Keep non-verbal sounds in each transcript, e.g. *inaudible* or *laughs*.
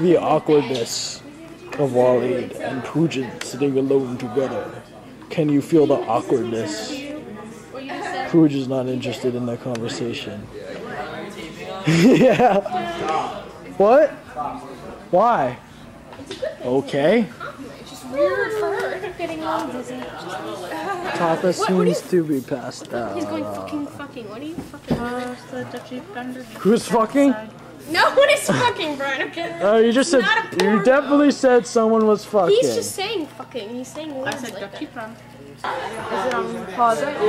the awkwardness of Waleed and Pujan sitting alone together. Can you feel the awkwardness? Pujan's not interested in that conversation. *laughs* yeah. What? Why? Okay. Weird for her. Getting long dizzy. Papa seems to be passed He's out. going fucking fucking. What are you fucking? Who's fucking? No one is fucking, Brian. Okay. *laughs* Oh, you just said. You definitely said someone was fucking. He's just saying fucking. He's saying words like Is it on pause right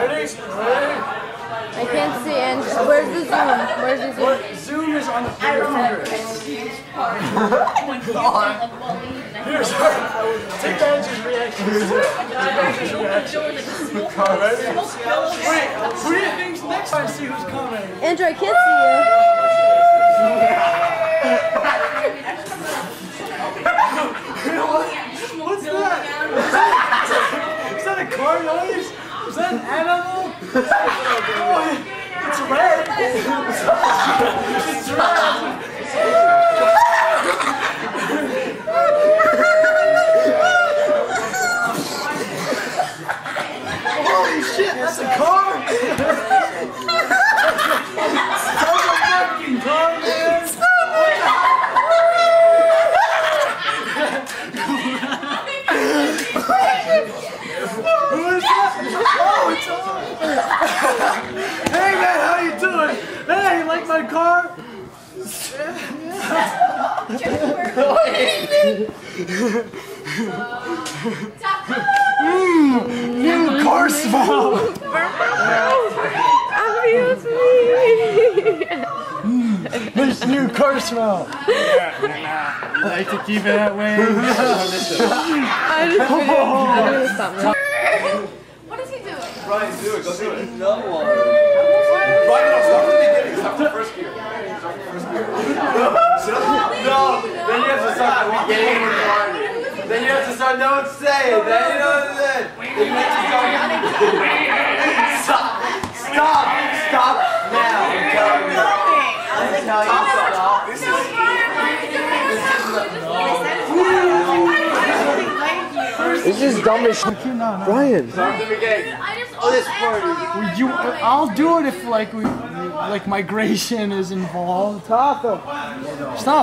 now? I can't see. And where's the zoom? Where's the zoom? Zoom is on the perimeter. *laughs* Here's Take Andrew's reaction. Take Andrew's reaction. *laughs* Alright? Wait, who do you think's next time see who's coming? Andrew, I can't see you. *laughs* What's that? Is that a car noise? Is that an animal? It's red. It's red. Holy shit, that's a car! That's a fucking car, man! Who is that? Oh, it's on! hey man, how you doing? Hey, you like my car? Mmm, new car smell! This new car smell! I like to keep it that way. you. I'm gonna stop now. What is he doing? Brian, do it. Go do it. No one. The beginning. Start from first gear. First gear. No, then you have to start from the beginning. Then you have to start, don't say it. Then you know what it is. Then you have to start. Stop. Stop. Stop now. I'm telling you. I'm telling you. Stop. This is This is dumb as shit. Brian. start from the beginning. Oh, this party. You, I'll do it if like we, like migration is involved. Stop.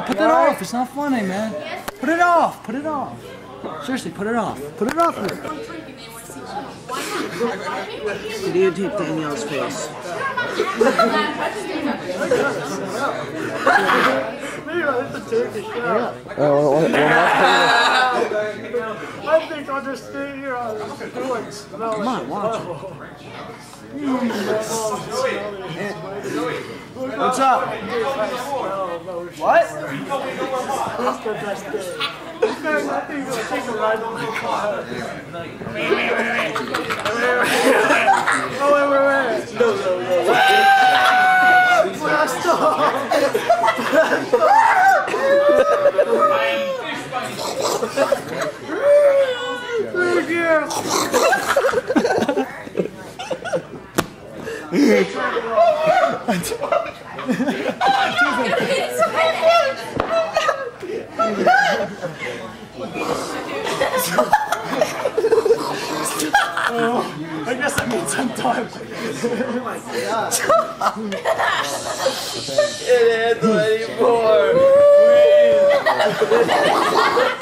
Put that off. It's not funny, man. Put it off. Put it off. Seriously, put it off. Put it off. Videotape Danielle's face. *laughs* Oh, what, what happened? I think I'll just stay here on doing smell. Come on, watch. What's up? What? That's the best day. Guys, I think we'll take a ride on the car. Oh, wait, wait, wait. No, no, no. Blast off. Third gear. I guess that means I'm done. Can't handle anymore. *laughs*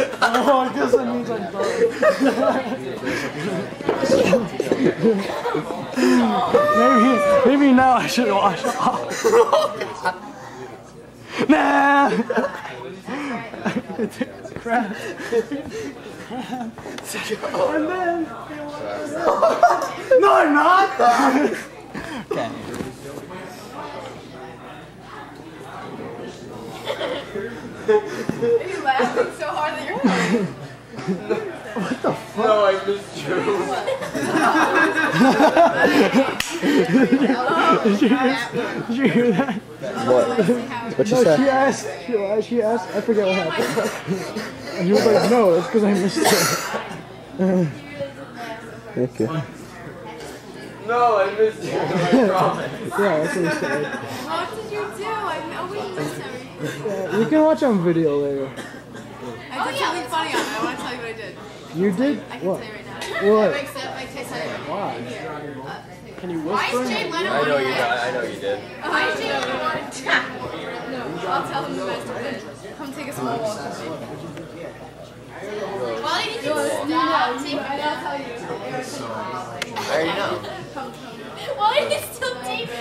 Oh, I guess that means I'm done. maybe, maybe now I should wash off. *laughs* nah. Crap. and then. no, I'm not. *laughs* okay. Are you laughing so hard that you're No, What the fuck? No, I missed you. *laughs* Did you hear that? What? What you No, she said? asked. She asked. She asked. I forget what happened. And he was like, "No, that's because I missed it." Thank you. No, I missed you. I promise. Yeah, that's what he said. What did you do? You can watch on video later. I did something funny on it. I want to tell you what I did. You did? I can What? tell you right now. What? Mike said, Mike Tay said it. Why? Can you Why whisper? is Jay Leno I know on you did. I know you did. Why is Jay Leno on it? No, I'll tell him the master plan. Come take a small walk with me. Well, you need to stop taking I'll tell you. I already know. Well, you can still take Oh,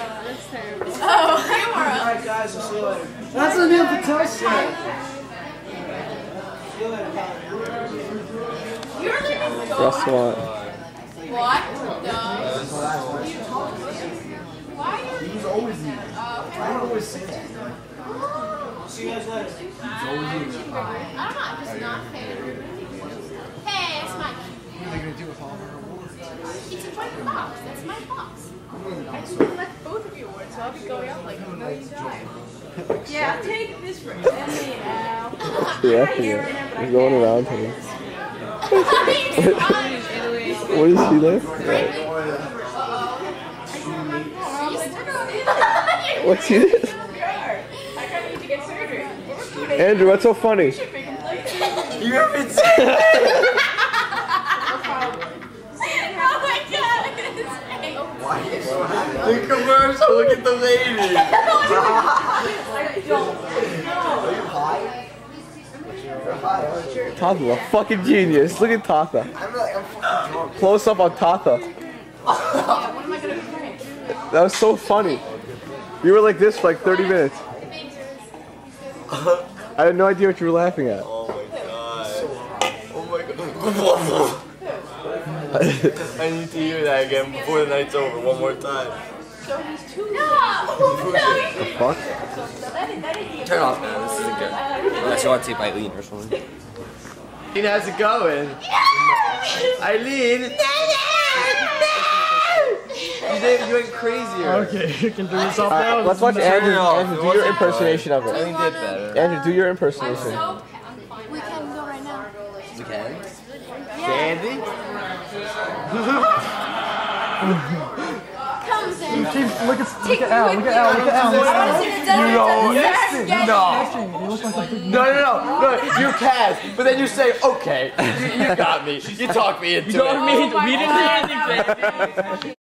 camera. *laughs* Oh, Alright, guys, I'll see you later. That's a Neil Patel shit. You're leaving so Restaurant. What? No. Why are you? He's always eating. Oh, I always say that. See you guys later. I don't know, I'm just not a. Hey, it's Mike. What are they gonna do with all of our awards? It's a joint box. That's my box. I just collect both of your awards, so I'll be going out like a million times. Yeah, take this for Emily now. Yeah, yeah. He's going around him. *laughs* What is he there? What's he there? I kind of need to get surgery. We're recruiting. Andrew, what's so funny? *laughs* You haven't seen the commercial. Look at the lady. *laughs* Tatha's a fucking genius. Look at Tatha. I'm like, I'm fucking drunk. Close up on Tatha. What am I gonna bring? That was so funny. You were like this for like 30 minutes. I had no idea what you were laughing at. Oh my god. Oh my god. I need to hear that again before the night's over. One more time. No! No! Fuck. Turn off, man. This isn't good. Unless you want to see Eileen or something. Eileen, how's it going? Eileen! You did. You went crazier. Okay, *laughs* you can do this off Alright, now. let's watch Andrew. Andrew, do your impersonation of it. Eileen did better. Andrew, do your impersonation. We can go right now. You can. Candy? Comes *laughs* *laughs* in. Keep, look at look at Al. Look at Al. Look at Al. Look at Al. No. Yes. No. You look like a big No, no, no, no. You can, but then you say, okay, you, you got me. You talk me into it. We didn't say anything.